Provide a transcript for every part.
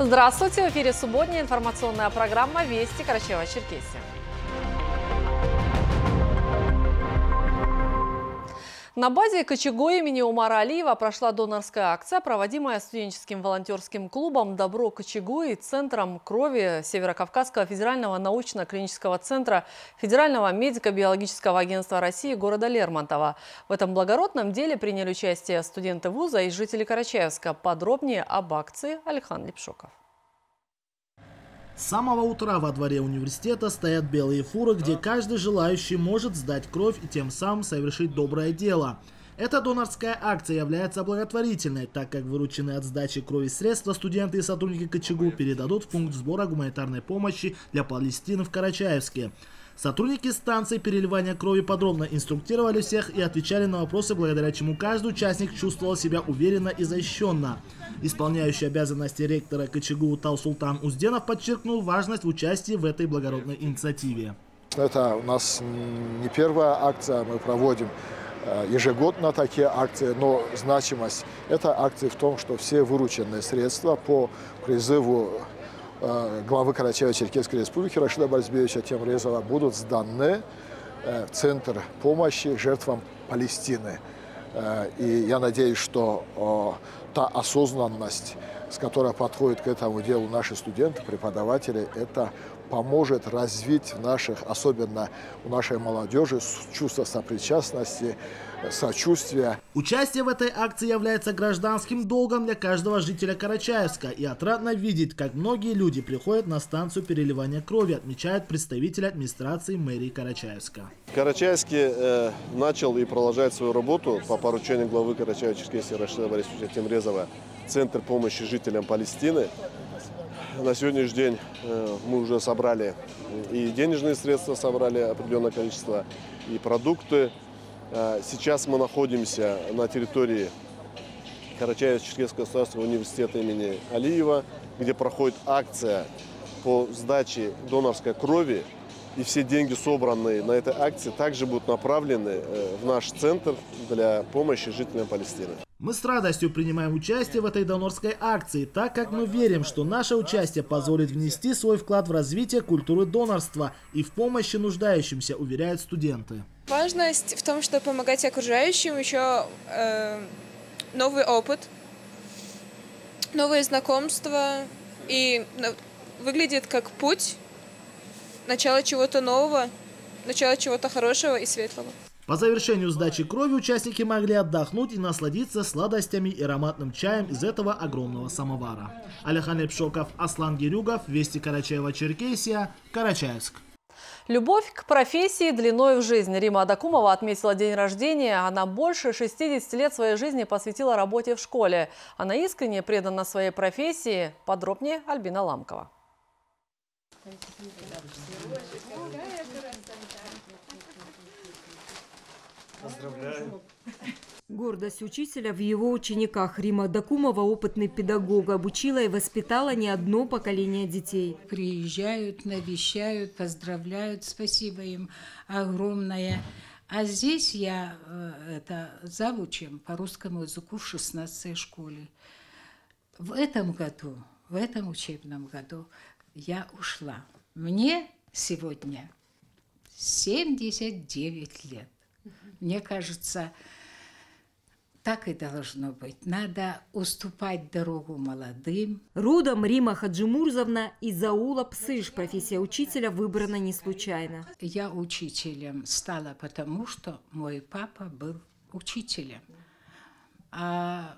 Здравствуйте! В эфире субботняя информационная программа «Вести Карачева-Черкесия». На базе Кочего имени Умара Алиева прошла донорская акция, проводимая студенческим волонтерским клубом «Добро Кочего» и Центром крови Северокавказского федерального научно-клинического центра Федерального медико-биологического агентства России города Лермонтова. В этом благородном деле приняли участие студенты вуза и жители Карачаевска. Подробнее об акции Александр Лепшоков. С самого утра во дворе университета стоят белые фуры, где каждый желающий может сдать кровь и тем самым совершить доброе дело. Эта донорская акция является благотворительной, так как вырученные от сдачи крови средства студенты и сотрудники КЧГУ передадут в пункт сбора гуманитарной помощи для Палестины в Карачаевске. Сотрудники станции переливания крови подробно инструктировали всех и отвечали на вопросы, благодаря чему каждый участник чувствовал себя уверенно и защищенно. Исполняющий обязанности ректора КЧГУ Тал-Султан Узденов подчеркнул важность участия в этой благородной инициативе. Это у нас не первая акция, мы проводим э, ежегодно такие акции, но значимость этой акции в том, что все вырученные средства по призыву главы Карачаево-Черкесской республики Рашида Бальзбеевича Темрезова будут сданы э, в Центр помощи жертвам Палестины. Э, и я надеюсь, что та осознанность, с которой подходят к этому делу наши студенты, преподаватели, это поможет развить в наших, особенно у нашей молодежи, чувство сопричастности, сочувствия. Участие в этой акции является гражданским долгом для каждого жителя Карачаевска и отрадно видеть, как многие люди приходят на станцию переливания крови, отмечает представитель администрации мэрии Карачаевска. Карачаевский э, начал и продолжает свою работу по поручению главы Карачаева-Черкесии Рашида Борисовича Темрезова Центр помощи жителям Палестины. На сегодняшний день э, мы уже собрали и денежные средства, собрали определенное количество, и продукты. Э, сейчас мы находимся на территории Карачаево-Черкесского государственного университета имени Алиева, где проходит акция по сдаче донорской крови. И все деньги, собранные на этой акции, также будут направлены э, в наш центр для помощи жителям Палестины. Мы с радостью принимаем участие в этой донорской акции, так как мы верим, что наше участие позволит внести свой вклад в развитие культуры донорства и в помощи нуждающимся, уверяют студенты. Важность в том, что помогать окружающим, еще э, новый опыт, новые знакомства и ну, выглядит как путь, начало чего-то нового, начало чего-то хорошего и светлого. По завершению сдачи крови участники могли отдохнуть и насладиться сладостями и ароматным чаем из этого огромного самовара. Алихан Лепшоков, Аслан Гирюгов, Вести Карачаева-Черкесия, Карачаевск. Любовь к профессии длиной в жизнь. Рима Адакумова отметила день рождения. Она больше 60 лет своей жизни посвятила работе в школе. Она искренне предана своей профессии. Подробнее Альбина Ламкова. Поздравляю. Гордость учителя в его учениках. Рима Дакумова, опытный педагог, обучила и воспитала не одно поколение детей. Приезжают, навещают, поздравляют. Спасибо им огромное. А здесь я э, это завучем по русскому языку в 16 школе. В этом году, в этом учебном году я ушла. Мне сегодня 79 лет. Мне кажется, так и должно быть. Надо уступать дорогу молодым. Родом Рима Хаджимурзовна из аула Псыш. Профессия учителя выбрана не случайно. Я учителем стала потому, что мой папа был учителем. А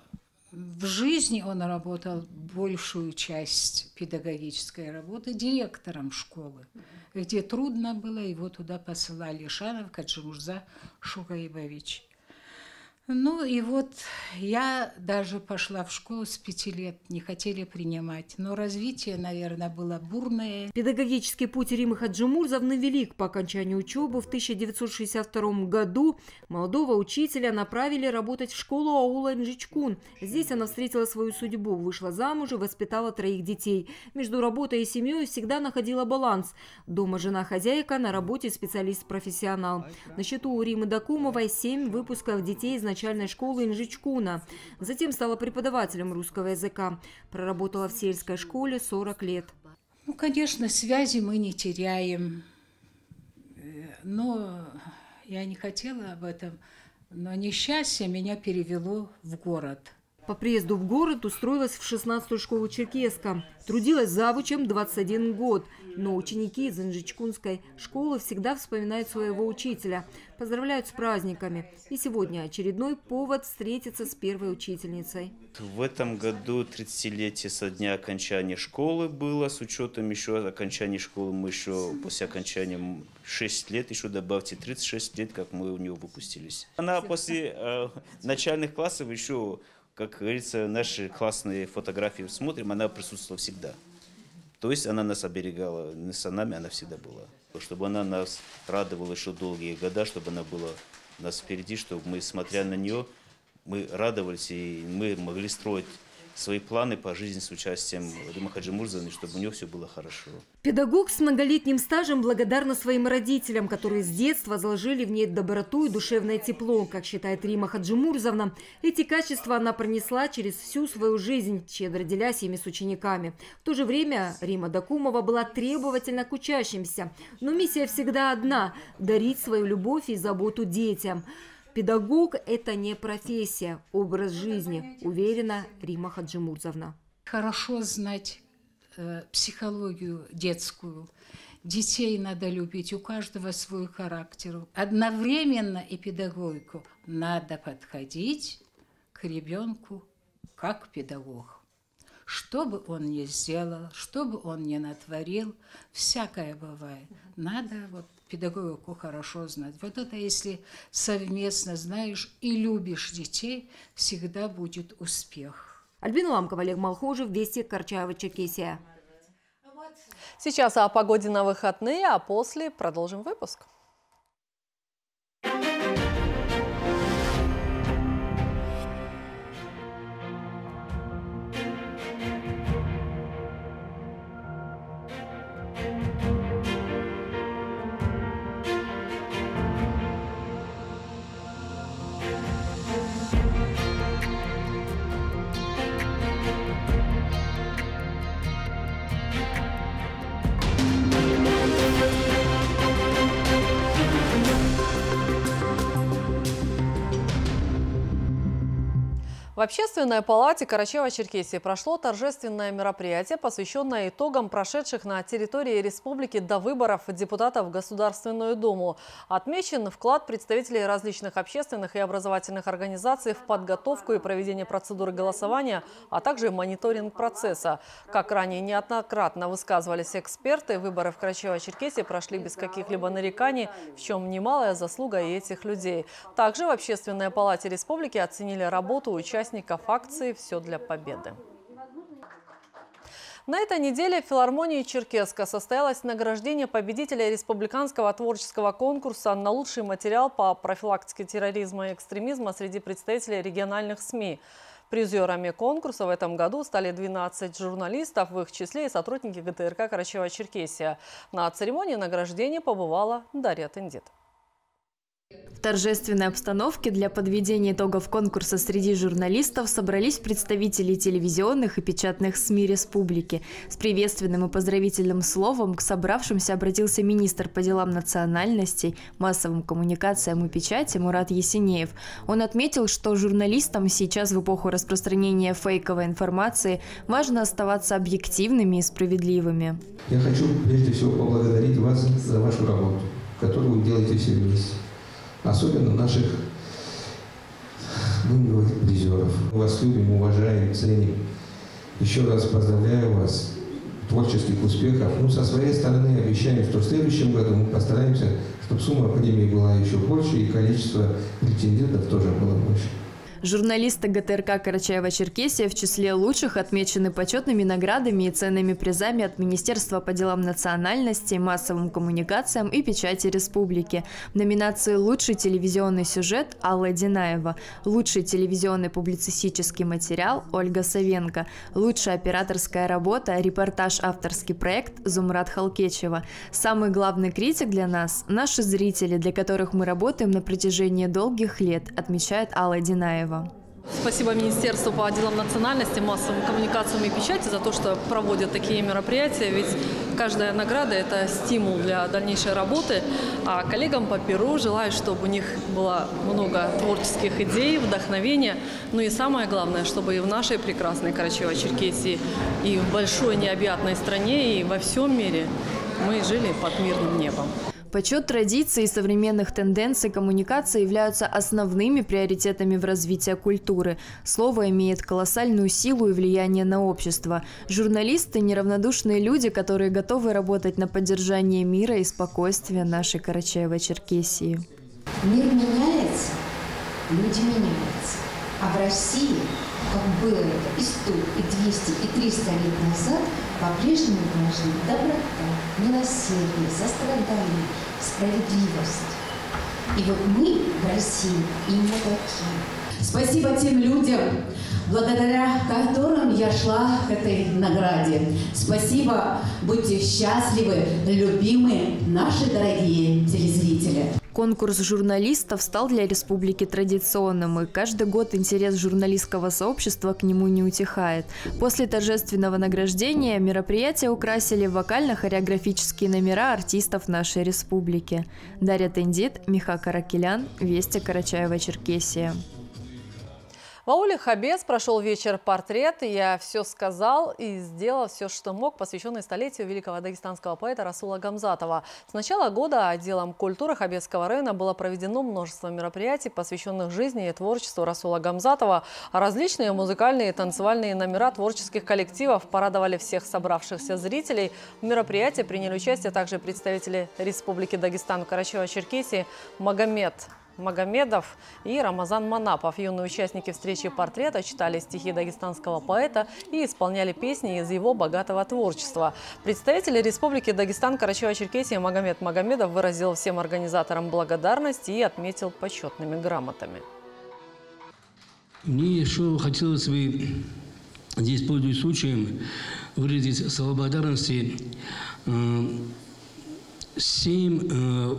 в жизни он работал большую часть педагогической работы директором школы, где трудно было, его туда посылали Шанов Каджимурза Шугаевович. Ну и вот я даже пошла в школу с пяти лет, не хотели принимать. Но развитие, наверное, было бурное. Педагогический путь Римы Хаджимурзовны велик. По окончанию учебы в 1962 году молодого учителя направили работать в школу аула Нжичкун. Здесь она встретила свою судьбу, вышла замуж и воспитала троих детей. Между работой и семьей всегда находила баланс. Дома жена-хозяйка, на работе специалист-профессионал. На счету у Римы Докумовой семь выпусков детей из начальной школы Инжичкуна. Затем стала преподавателем русского языка. Проработала в сельской школе 40 лет. Ну, конечно, связи мы не теряем. Э, но я не хотела об этом. Но несчастье меня перевело в город – по приезду в город устроилась в 16-ю школу Черкеска. Трудилась завучем 21 год. Но ученики из Инжичкунской школы всегда вспоминают своего учителя. Поздравляют с праздниками. И сегодня очередной повод встретиться с первой учительницей. В этом году 30-летие со дня окончания школы было. С учетом еще окончания школы мы еще после окончания 6 лет, еще добавьте 36 лет, как мы у нее выпустились. Она после э, начальных классов еще как говорится, наши классные фотографии смотрим, она присутствовала всегда. То есть она нас оберегала, не с нами она всегда была. Чтобы она нас радовала еще долгие года, чтобы она была нас впереди, чтобы мы, смотря на нее, мы радовались и мы могли строить свои планы по жизни с участием Римы Хаджимурзовны, чтобы у нее все было хорошо. Педагог с многолетним стажем благодарна своим родителям, которые с детства заложили в ней доброту и душевное тепло. Как считает Рима Хаджимурзовна, эти качества она пронесла через всю свою жизнь, щедро делясь ими с учениками. В то же время Рима Дакумова была требовательна к учащимся. Но миссия всегда одна – дарить свою любовь и заботу детям – Педагог – это не профессия, образ жизни, уверена Рима Хаджимурзовна. Хорошо знать э, психологию детскую. Детей надо любить, у каждого свой характер. Одновременно и педагогику надо подходить к ребенку как педагог. Что бы он ни сделал, что бы он ни натворил, всякое бывает. Надо вот педагогику хорошо знать. Вот это если совместно знаешь и любишь детей, всегда будет успех. Альбина Ламкова, Олег Малхожев, Вести, Корчаева, Черкесия. Сейчас о погоде на выходные, а после продолжим выпуск. В Общественной палате Карачева-Черкесии прошло торжественное мероприятие, посвященное итогам прошедших на территории республики до выборов депутатов в Государственную Думу. Отмечен вклад представителей различных общественных и образовательных организаций в подготовку и проведение процедуры голосования, а также мониторинг процесса. Как ранее неоднократно высказывались эксперты, выборы в Карачево-Черкесии прошли без каких-либо нареканий, в чем немалая заслуга и этих людей. Также в Общественной палате республики оценили работу участников участников акции «Все для победы». На этой неделе в филармонии Черкеска состоялось награждение победителя республиканского творческого конкурса на лучший материал по профилактике терроризма и экстремизма среди представителей региональных СМИ. Призерами конкурса в этом году стали 12 журналистов, в их числе и сотрудники ГТРК «Карачева-Черкесия». На церемонии награждения побывала Дарья Тендит. В торжественной обстановке для подведения итогов конкурса среди журналистов собрались представители телевизионных и печатных СМИ республики. С приветственным и поздравительным словом к собравшимся обратился министр по делам национальностей, массовым коммуникациям и печати Мурат Есенеев. Он отметил, что журналистам сейчас в эпоху распространения фейковой информации важно оставаться объективными и справедливыми. Я хочу прежде всего поблагодарить вас за вашу работу, которую вы делаете все вместе особенно наших, будем говорить, призеров. Мы вас любим, уважаем, ценим. Еще раз поздравляю вас, творческих успехов. Ну, со своей стороны обещаем, что в следующем году мы постараемся, чтобы сумма премии была еще больше и количество претендентов тоже было больше. Журналисты ГТРК Карачаева-Черкесия в числе лучших отмечены почетными наградами и ценными призами от Министерства по делам национальности, массовым коммуникациям и печати республики. В номинации «Лучший телевизионный сюжет» Алла Динаева, «Лучший телевизионный публицистический материал» Ольга Савенко, «Лучшая операторская работа» репортаж авторский проект Зумрат Халкечева. Самый главный критик для нас – наши зрители, для которых мы работаем на протяжении долгих лет, отмечает Алла Динаева. Спасибо Министерству по делам национальности, массовым коммуникациям и печати за то, что проводят такие мероприятия. Ведь каждая награда – это стимул для дальнейшей работы. А коллегам по Перу желаю, чтобы у них было много творческих идей, вдохновения. Ну и самое главное, чтобы и в нашей прекрасной Карачаево-Черкесии, и в большой необъятной стране, и во всем мире мы жили под мирным небом. Почет традиций и современных тенденций коммуникации являются основными приоритетами в развитии культуры. Слово имеет колоссальную силу и влияние на общество. Журналисты – неравнодушные люди, которые готовы работать на поддержание мира и спокойствия нашей Карачаево-Черкесии. Мир меняется, люди меняются. А в России, как было это и 100, и 200, и 300 лет назад, по-прежнему важны доброта, милосердие, сострадание, справедливость. И вот мы в России именно такие. Спасибо тем людям, благодаря которым я шла к этой награде. Спасибо, будьте счастливы, любимые наши дорогие телезрители. Конкурс журналистов стал для республики традиционным, и каждый год интерес журналистского сообщества к нему не утихает. После торжественного награждения мероприятие украсили вокально-хореографические номера артистов нашей республики. Дарья Тендит, Миха Каракелян, Вести Карачаева-Черкесия. В ауле Хабес прошел вечер портрет, я все сказал и сделал все, что мог, посвященный столетию великого дагестанского поэта Расула Гамзатова. С начала года отделом культуры Хабесского района было проведено множество мероприятий, посвященных жизни и творчеству Расула Гамзатова. Различные музыкальные и танцевальные номера творческих коллективов порадовали всех собравшихся зрителей. В мероприятии приняли участие также представители Республики Дагестан в Карачаево-Черкесии Магомед Магомедов и Рамазан Манапов. Юные участники встречи портрета читали стихи дагестанского поэта и исполняли песни из его богатого творчества. Представитель Республики Дагестан Карачаево-Черкесия Магомед Магомедов выразил всем организаторам благодарность и отметил почетными грамотами. Мне еще хотелось бы здесь, пользуясь случаем, выразить слова благодарности э, всем э,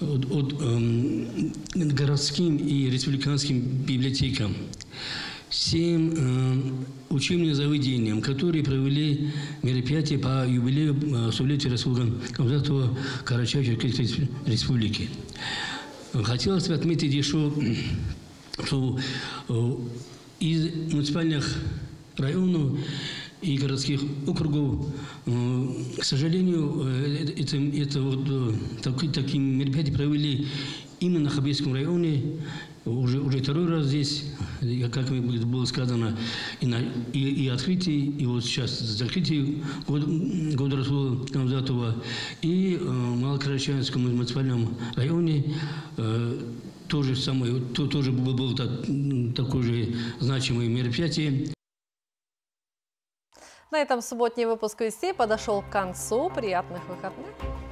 от, от э, городским и республиканским библиотекам, всем э, учебным заведениям, которые провели мероприятия по юбилею э, столетия Расула Камзатова Карачаево-Черкесской республики. Хотелось бы отметить еще, что э, из муниципальных районов и городских округов. Э, к сожалению, э, это, это вот, э, так, такие мероприятия провели именно в Хабейском районе, уже, уже второй раз здесь, как было сказано, и, на, и, и открытие, и вот сейчас закрытие года, года Расула Камзатова, и э, в Малокарачаевском муниципальном районе э, тоже самое, то, тоже было, было так, такое же значимое мероприятие. На этом субботний выпуск вестей подошел к концу. Приятных выходных!